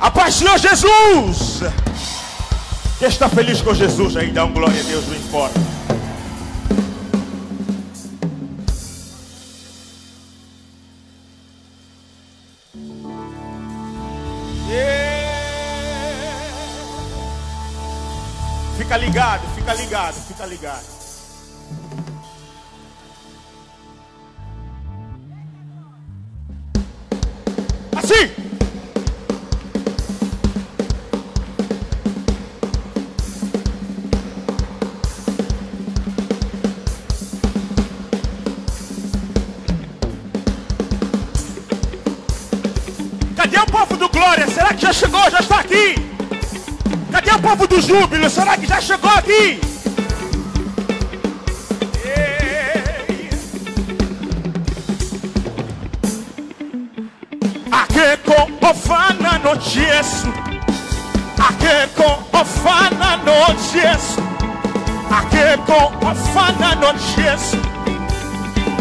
A paz, Senhor Jesus. Quem está feliz com Jesus aí, dá um glória a Deus, não importa. Fica ligado, fica ligado, fica ligado. Assim. Será que já chegou? Já está aqui? Cadê o povo do Júbilo? Será que já chegou aqui? Akeko ofana no Jesu. Akeko ofana no Jesu. Akeko ofana no Jesu.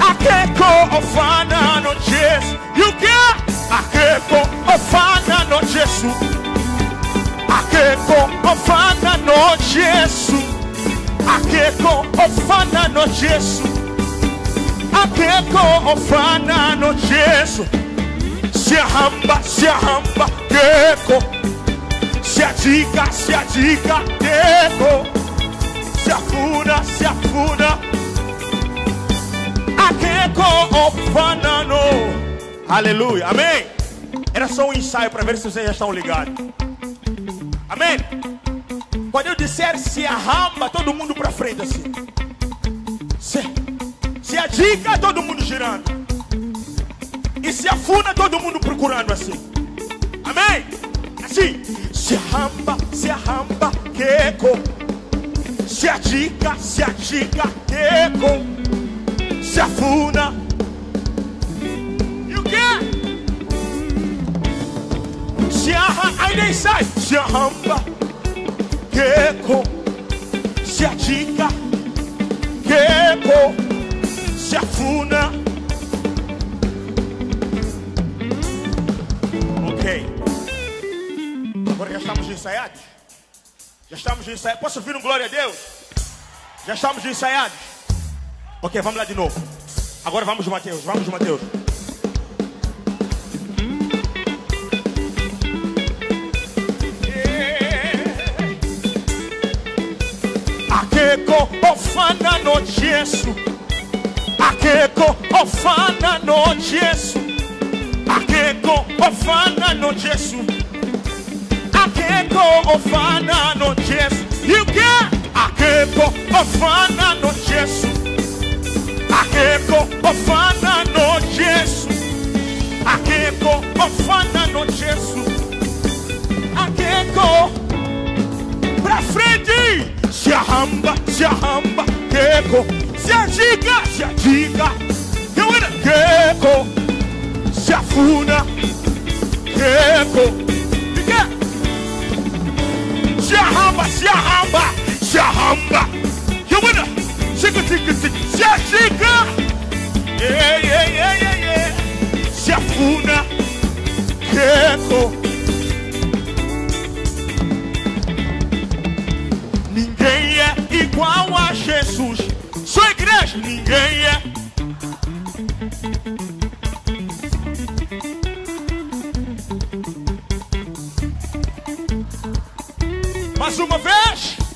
Akeko ofana no Jesu. You get Akeko no Jesu. Akeko ofana no Jesu. Akeko ofana no Jesu. Akeko ofana no Jesu. Se arramba, se arramba, queco. Se adiga, se adiga, queco. Se afuna, se afuna. Akeko ofana no. Aleluia, amém. Era só um ensaio para ver se vocês já estão ligados. Amém? Quando eu disser se arramba, todo mundo para frente assim. Se, se adiga, todo mundo girando. E se afuna, todo mundo procurando assim. Amém? Assim. Se arramba, se arramba, queco. Se adiga, se adiga, queco. Se afuna. Nem sai. Se arramba, queco. Se adiga, queco. Se afuna. Ok. Agora já estamos ensaiados? Já estamos ensaiados. Posso ouvir um glória a Deus? Já estamos ensaiados? Ok, vamos lá de novo. Agora vamos, Mateus. Vamos, Mateus. Jesu. Akeko ofana no Jesu. Akeko ofana no Jesu. Akeko ofana no Jesu. You get queco. Se adiga, se adiga. Eu era queco. Se afuna, queco. Fica. Se arramba, se arramba, se arramba. Eu era. Siga, siga, siga. Se adiga. Ei, ei, ei, ei, ei. Se afuna, queco. Ninguém é. Mais uma vez.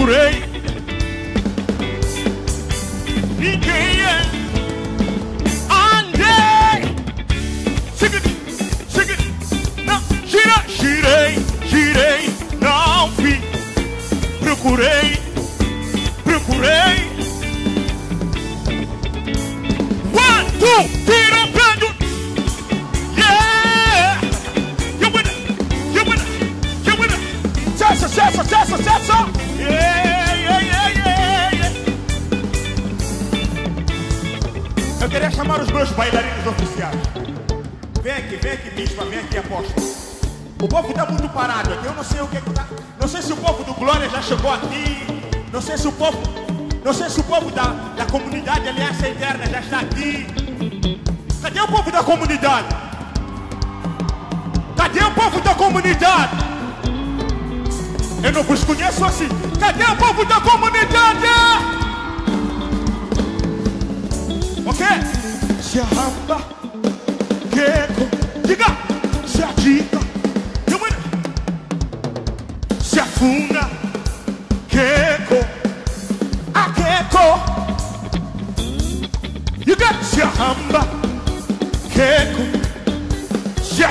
Procurei. Os meus bailarinos oficiais. Vem aqui, vem aqui, bispa, vem aqui, apóstolo. O povo está muito parado aqui. Eu não sei o que está. Não sei se o povo do Glória já chegou aqui. Não sei se o povo. Não sei se o povo da, da comunidade Aliança Interna já está aqui. Cadê o povo da comunidade? Cadê o povo da comunidade? Eu não vos conheço assim. Cadê o povo da comunidade? Ok? Se arramba, queco, diga, se atica, se afunda, queco, a queco, diga, se arramba, queco, se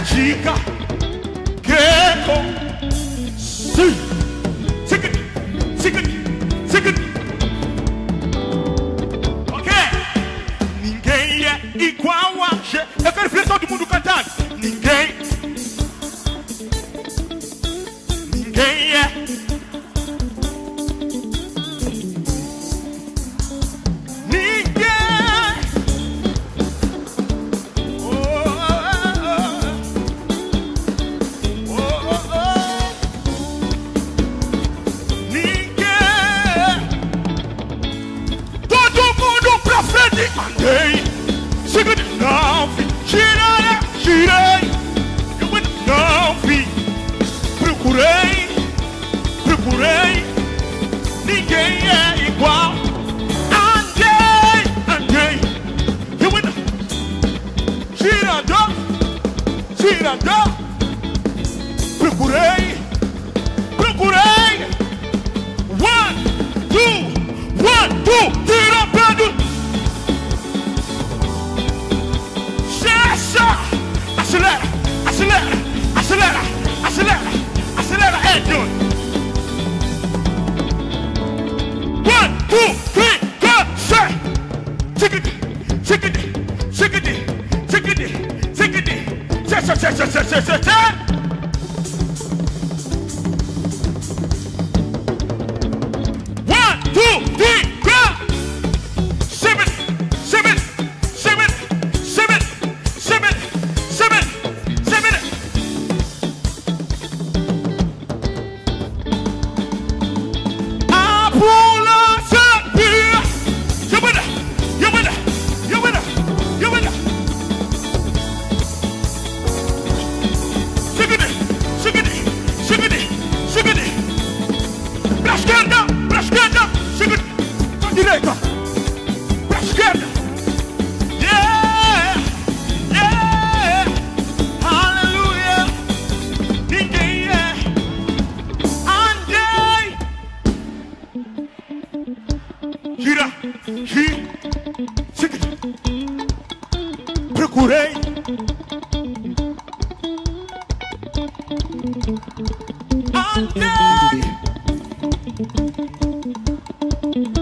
Shit! Acelera, acelera, acelera, é John.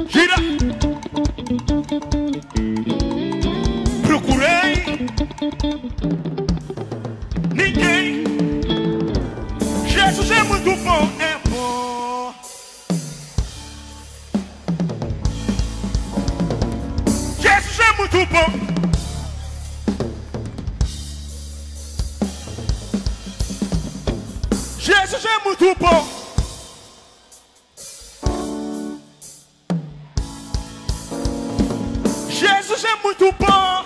Gira. Procurei. Ninguém. Jesus é muito bom. Muito bom. Jesus é muito bom.